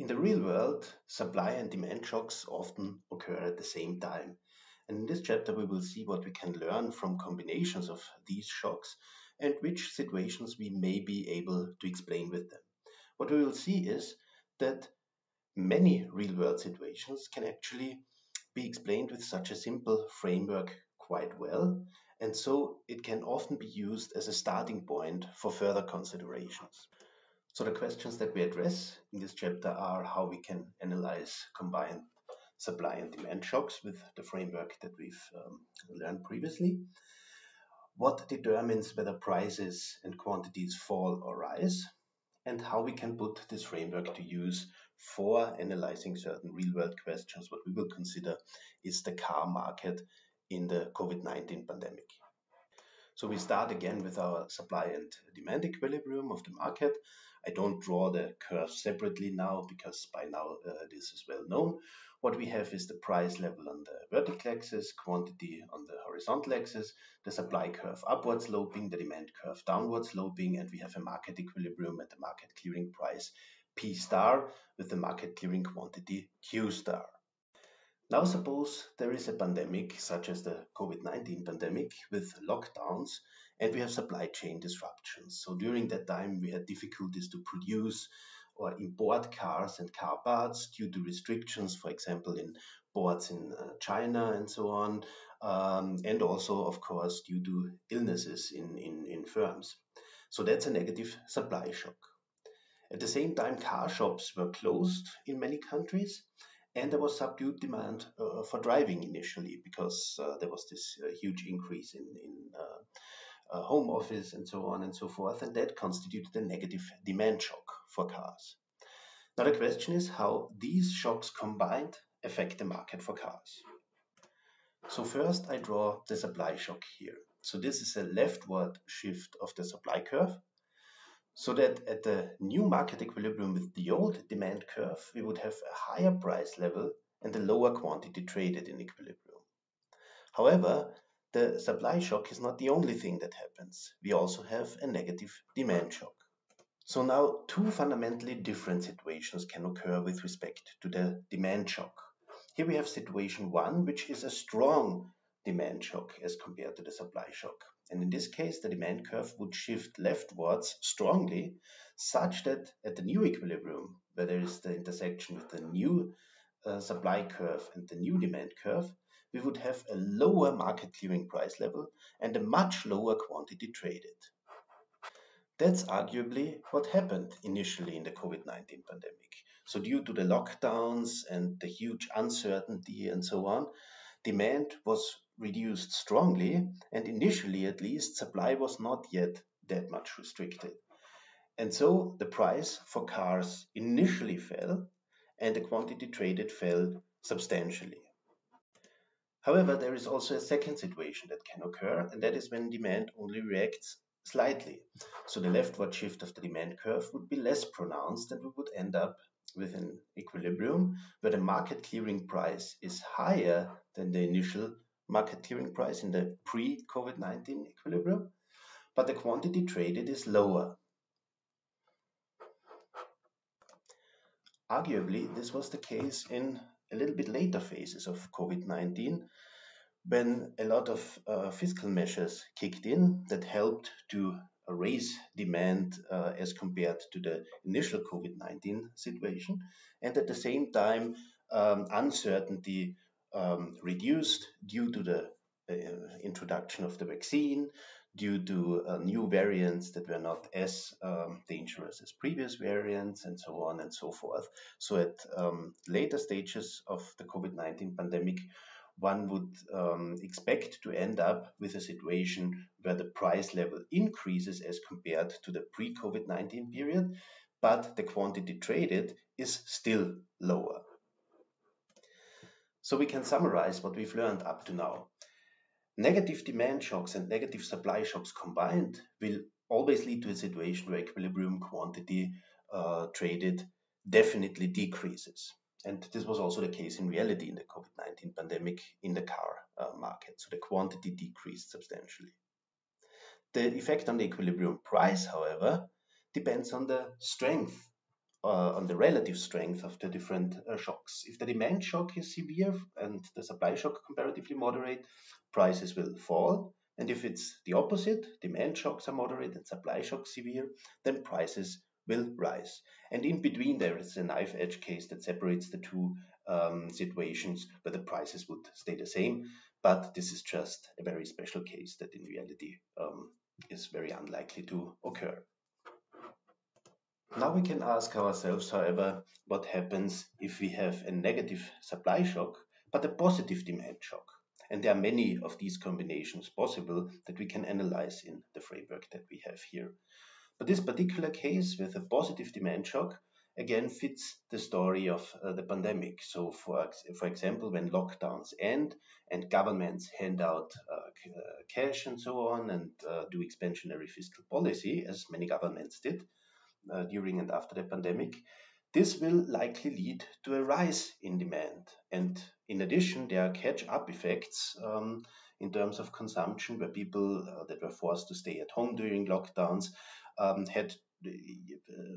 In the real world, supply and demand shocks often occur at the same time. And in this chapter, we will see what we can learn from combinations of these shocks and which situations we may be able to explain with them. What we will see is that many real world situations can actually be explained with such a simple framework quite well, and so it can often be used as a starting point for further considerations. So the questions that we address in this chapter are how we can analyze combined supply and demand shocks with the framework that we've um, learned previously. What determines whether prices and quantities fall or rise, and how we can put this framework to use for analyzing certain real world questions. What we will consider is the car market in the COVID 19 pandemic. So we start again with our supply and demand equilibrium of the market. I don't draw the curve separately now because by now uh, this is well known. What we have is the price level on the vertical axis, quantity on the horizontal axis, the supply curve upward sloping, the demand curve downward sloping, and we have a market equilibrium at the market clearing price P star with the market clearing quantity Q star. Now suppose there is a pandemic such as the COVID-19 pandemic with lockdowns and we have supply chain disruptions. So during that time we had difficulties to produce or import cars and car parts due to restrictions, for example, in ports in uh, China and so on, um, and also, of course, due to illnesses in, in, in firms. So that's a negative supply shock. At the same time, car shops were closed in many countries, and there was subdued demand uh, for driving initially because uh, there was this uh, huge increase in, in uh, uh, home office and so on and so forth, and that constituted a negative demand shock for cars. Now the question is how these shocks combined affect the market for cars. So first I draw the supply shock here. So this is a leftward shift of the supply curve so that at the new market equilibrium with the old demand curve, we would have a higher price level and a lower quantity traded in equilibrium. However, the supply shock is not the only thing that happens. We also have a negative demand shock. So now two fundamentally different situations can occur with respect to the demand shock. Here we have situation one, which is a strong demand shock as compared to the supply shock. And in this case, the demand curve would shift leftwards strongly, such that at the new equilibrium, where there is the intersection with the new uh, supply curve and the new demand curve, we would have a lower market clearing price level and a much lower quantity traded. That's arguably what happened initially in the COVID 19 pandemic. So, due to the lockdowns and the huge uncertainty and so on, demand was reduced strongly, and initially at least, supply was not yet that much restricted. And so the price for cars initially fell, and the quantity traded fell substantially. However, there is also a second situation that can occur, and that is when demand only reacts slightly. So the leftward shift of the demand curve would be less pronounced and we would end up with an equilibrium where the market clearing price is higher than the initial market clearing price in the pre-COVID-19 equilibrium, but the quantity traded is lower. Arguably, this was the case in a little bit later phases of COVID-19 when a lot of uh, fiscal measures kicked in that helped to raise demand uh, as compared to the initial COVID 19 situation. And at the same time, um, uncertainty um, reduced due to the uh, introduction of the vaccine, due to uh, new variants that were not as um, dangerous as previous variants, and so on and so forth. So, at um, later stages of the COVID 19 pandemic, one would um, expect to end up with a situation where the price level increases as compared to the pre COVID 19 period, but the quantity traded is still lower. So we can summarize what we've learned up to now. Negative demand shocks and negative supply shocks combined will always lead to a situation where equilibrium quantity uh, traded definitely decreases. And this was also the case in reality in the COVID 19 pandemic in the car uh, market. So the quantity decreased substantially. The effect on the equilibrium price, however, depends on the strength uh, on the relative strength of the different uh, shocks. If the demand shock is severe and the supply shock comparatively moderate, prices will fall. And if it's the opposite, demand shocks are moderate and supply shocks severe, then prices will rise. And in between, there is a knife edge case that separates the two um, situations where the prices would stay the same. But this is just a very special case that in reality um, is very unlikely to occur. Now we can ask ourselves, however, what happens if we have a negative supply shock but a positive demand shock. And there are many of these combinations possible that we can analyze in the framework that we have here. But this particular case with a positive demand shock again fits the story of uh, the pandemic. So, for, for example, when lockdowns end and governments hand out uh, uh, cash and so on and uh, do expansionary fiscal policy, as many governments did uh, during and after the pandemic, this will likely lead to a rise in demand. And in addition, there are catch up effects. Um, in terms of consumption, where people uh, that were forced to stay at home during lockdowns um, had uh,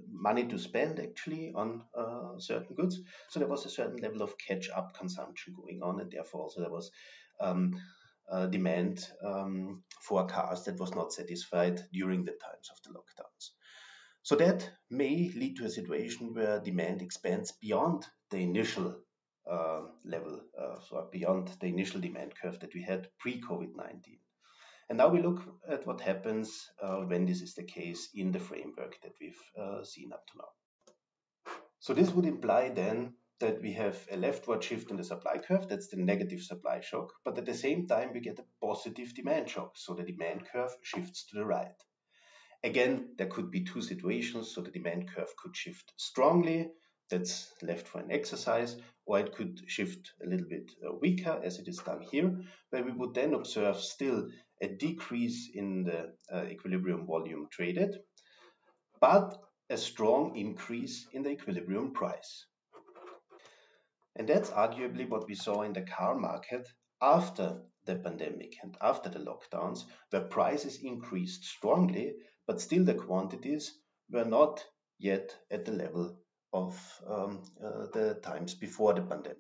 money to spend actually on uh, certain goods. So there was a certain level of catch up consumption going on, and therefore also there was um, demand um, for cars that was not satisfied during the times of the lockdowns. So that may lead to a situation where demand expands beyond the initial uh, level, uh, so beyond the initial demand curve that we had pre COVID 19. And now we look at what happens uh, when this is the case in the framework that we've uh, seen up to now. So this would imply then that we have a leftward shift in the supply curve, that's the negative supply shock, but at the same time we get a positive demand shock, so the demand curve shifts to the right. Again, there could be two situations, so the demand curve could shift strongly, that's left for an exercise, or it could shift a little bit uh, weaker as it is done here, where we would then observe still a decrease in the uh, equilibrium volume traded, but a strong increase in the equilibrium price. And that's arguably what we saw in the car market after the pandemic and after the lockdowns, where prices increased strongly, but still the quantities were not yet at the level of um, uh, the times before the pandemic.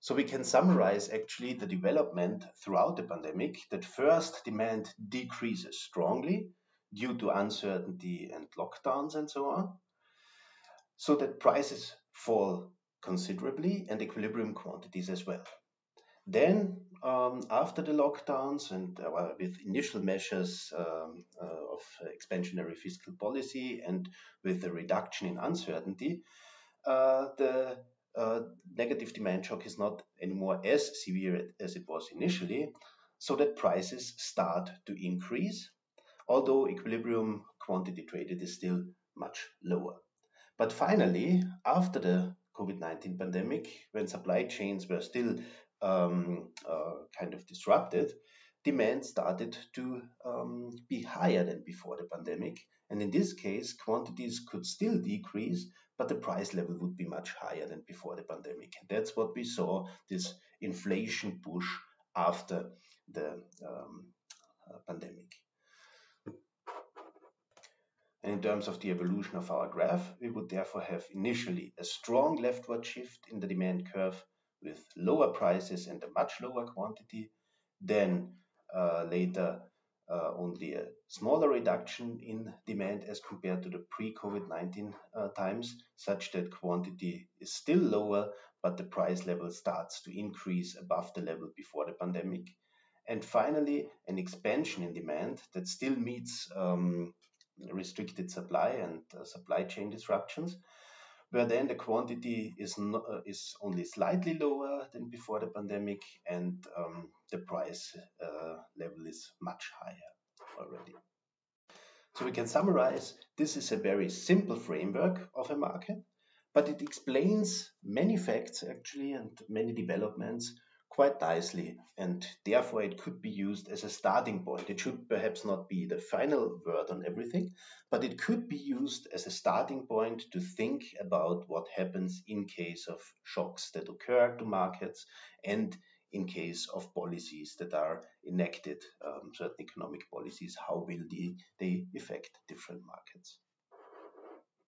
So we can summarize actually the development throughout the pandemic that first demand decreases strongly due to uncertainty and lockdowns and so on, so that prices fall considerably and equilibrium quantities as well. Then, um, after the lockdowns and uh, with initial measures um, uh, of expansionary fiscal policy and with the reduction in uncertainty, uh, the uh, negative demand shock is not anymore as severe as it was initially, so that prices start to increase, although equilibrium quantity traded is still much lower. But finally, after the COVID 19 pandemic, when supply chains were still um, uh, kind of disrupted, demand started to um, be higher than before the pandemic. And in this case, quantities could still decrease, but the price level would be much higher than before the pandemic. And that's what we saw this inflation push after the um, uh, pandemic. And in terms of the evolution of our graph, we would therefore have initially a strong leftward shift in the demand curve with lower prices and a much lower quantity. Then uh, later uh, only a smaller reduction in demand as compared to the pre-COVID-19 uh, times, such that quantity is still lower, but the price level starts to increase above the level before the pandemic. And finally, an expansion in demand that still meets um, restricted supply and uh, supply chain disruptions, where then the quantity is, not, uh, is only slightly lower than before the pandemic and um, the price uh, level is much higher already. So we can summarize this is a very simple framework of a market, but it explains many facts actually and many developments quite nicely, and therefore it could be used as a starting point. It should perhaps not be the final word on everything, but it could be used as a starting point to think about what happens in case of shocks that occur to markets and in case of policies that are enacted, um, certain economic policies, how will they, they affect different markets?